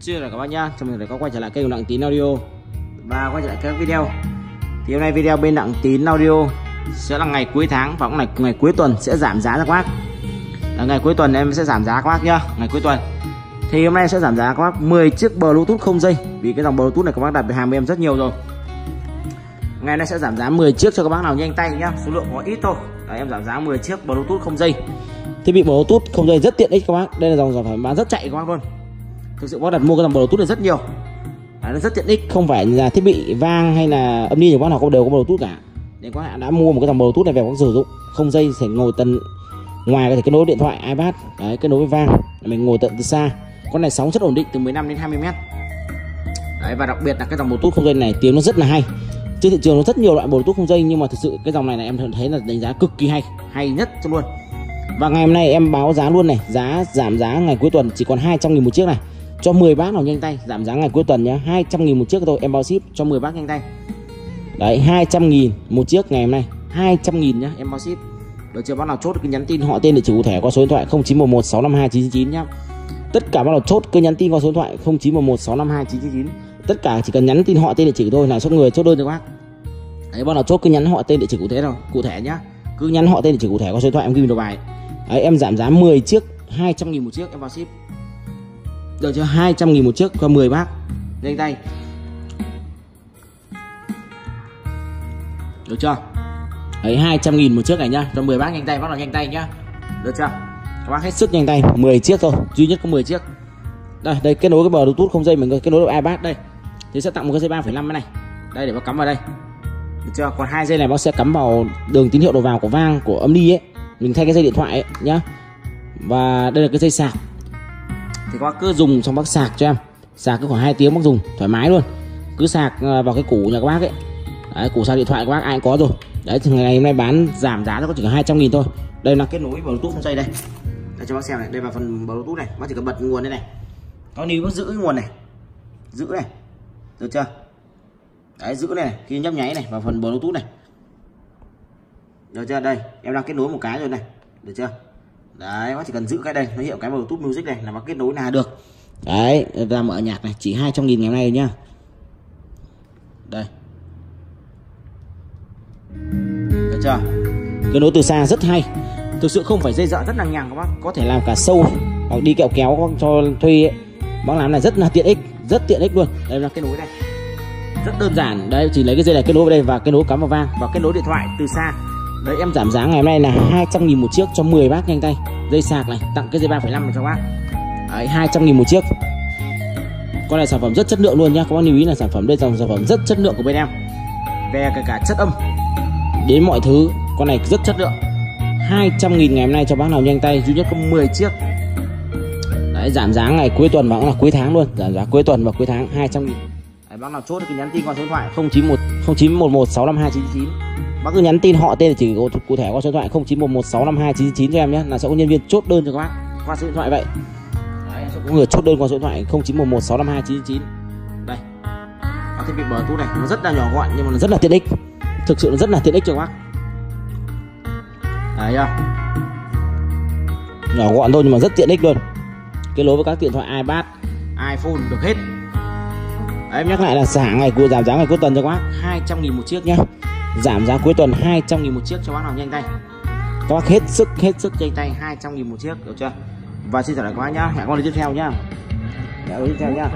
chưa là các bác nhá. Chào mừng các quay trở lại kênh của Đặng Tín Audio. Và quay trở lại các video. Thì hôm nay video bên Đặng Tín Audio sẽ là ngày cuối tháng và cũng là ngày cuối tuần sẽ giảm giá cho các bác. Là ngày cuối tuần em sẽ giảm giá các bác nhá. Ngày cuối tuần. Thì hôm nay sẽ giảm giá các bác 10 chiếc Bluetooth không dây. Vì cái dòng Bluetooth này các bác đặt về hàng với em rất nhiều rồi. Ngày nay sẽ giảm giá 10 chiếc cho các bác nào nhanh tay nhá. Số lượng có ít thôi. Đấy, em giảm giá 10 chiếc Bluetooth không dây. Thiết bị Bluetooth không dây rất tiện ích các bác. Đây là dòng sản phẩm bán rất chạy các bác luôn thực sự bác đặt mua cái dòng Bluetooth này rất nhiều. À, nó rất tiện ích. Không phải là thiết bị vang hay là âm đi của bác nào cũng đều có Bluetooth cả. Nên các bạn đã mua một cái dòng Bluetooth này về có sử dụng. Không dây sẽ ngồi tận ngoài có thể kết nối điện thoại iPad đấy, kết nối với vang mình ngồi tận từ xa. Con này sóng rất ổn định từ 15 đến 20 mét. Đấy, và đặc biệt là cái dòng Bluetooth không dây này tiếng nó rất là hay. Trên thị trường nó rất nhiều loại Bluetooth không dây nhưng mà thực sự cái dòng này là em thấy là đánh giá cực kỳ hay hay nhất trong luôn. Và ngày hôm nay em báo giá luôn này giá giảm giá ngày cuối tuần chỉ còn 200 nghìn một chiếc này cho 10 bác nào nhanh tay giảm giá ngày cuối tuần nhé. 200 nghìn một chiếc thôi em bao ship cho 10 bác nhanh tay. Đấy 200 nghìn một chiếc ngày hôm nay. 200 nghìn nhá em bao ship. Được chưa? Bác nào chốt cứ nhắn tin họ tên địa chỉ cụ thể qua số điện thoại 0911 652 999 nhá. Tất cả bác nào chốt cứ nhắn tin qua số điện thoại 0911 652 999 tất cả chỉ cần nhắn tin họ tên địa chỉ thôi là số người chốt đơn cho bác. Đấy bác nào chốt cứ nhắn họ tên địa chỉ cụ thể đâu cụ thể nhá. Cứ nhắn họ tên địa chỉ cụ thể qua số điện thoại em ghi đầu bài. Đấy, em giảm giá 10 chiếc 200 nghìn một chiếc em vào ship được cho 200 nghìn một chiếc cho 10 bác. Nhanh tay. Được chưa? Đấy 200 nghìn một chiếc này nhá. Cho 10 bác nhanh tay bác nào nhanh tay nhá. Được chưa? Các bác hết sức nhanh tay. 10 chiếc thôi. Duy nhất có 10 chiếc. Đây đây kết nối cái bờ bluetooth không dây mình kết nối được ipad đây. Thì sẽ tặng một cái dây 3,5 cái này. Đây để bác cắm vào đây. Được chưa? Còn hai dây này bác sẽ cắm vào đường tín hiệu đầu vào của vang của âm đi ấy. Mình thay cái dây điện thoại ấy nhá. Và đây là cái dây sạc thì các bác cứ dùng xong bác sạc cho em. Sạc cứ khoảng 2 tiếng bác dùng thoải mái luôn. Cứ sạc à, vào cái củ nhà các bác ấy. Đấy, củ sạc điện thoại các bác ai cũng có rồi. Đấy thì ngày hôm nay bán giảm giá nó có chỉ có 200 nghìn thôi. Đây là kết nối bluetooth không dây đây. Đây cho bác xem này. Đây là phần bluetooth này. Bác chỉ cần bật nguồn đây này. Có níu bác giữ cái nguồn này. Giữ này. Được chưa? Đấy giữ này. Khi nhấp nháy này vào phần bluetooth này. Được chưa? Đây em đang kết nối một cái rồi này. Được chưa? Đấy, bác chỉ cần giữ cái đây, nó hiệu cái bluetooth music này là nó kết nối là được. Đấy, ra mở nhạc này, chỉ 200 nghìn ngày hôm nay nhá. Đây. Được chưa? Kết nối từ xa rất hay. Thực sự không phải dây dợ rất là nhàng các bác. Có thể làm cả sâu hoặc đi kẹo kéo cho thuê ấy. bác làm này rất là tiện ích, rất tiện ích luôn. Đây là kết nối này rất đơn giản. Đây, chỉ lấy cái dây này kết nối vào đây và kết nối cắm vào vang. Và kết nối điện thoại từ xa đấy em giảm giá ngày hôm nay là 200 nghìn một chiếc cho 10 bác nhanh tay. Dây sạc này tặng cái dây 3,5 này cho bác. Đấy 200 nghìn một chiếc. Con này sản phẩm rất chất lượng luôn nhá. Các bác lưu ý là sản phẩm đây dòng sản phẩm rất chất lượng của bên em. Về cả, cả chất âm đến mọi thứ con này rất chất lượng. 200 nghìn ngày hôm nay cho bác nào nhanh tay duy nhất có 10 chiếc. Đấy giảm giá ngày cuối tuần và cũng là cuối tháng luôn. Giảm giá cuối tuần và cuối tháng 200 nghìn đấy, bác nào chốt thì nhắn tin qua số điện thoại. 091 0911 652 999 bác cứ nhắn tin họ tên chỉ cụ thể qua số điện thoại 0911 652 999 cho em nhé. Là sẽ có nhân viên chốt đơn cho các bác qua số điện thoại vậy. Đấy, sẽ có người chốt đơn qua số điện thoại 0911 652 999 đây. Các thiết bị bluetooth này nó rất là nhỏ gọn nhưng mà nó rất là tiện ích. Thực sự nó rất là tiện ích cho các bác. Đấy chưa nhỏ gọn thôi nhưng mà rất tiện ích luôn. Kết nối với các điện thoại iPad iPhone được hết. Đấy, em nhắc lại là xả ngày cuối giảm giá ngày cuối tuần cho các bác. 200 nghìn một chiếc. Nhá. Giảm giá cuối tuần 200 nghìn một chiếc cho bác nào nhanh tay. Các bác hết sức hết sức nhanh tay 200 nghìn một chiếc được chưa? Và xin chào lại các bác nhá. Hẹn gặp lại tiếp theo nhá. Hẹn lại tiếp theo nhá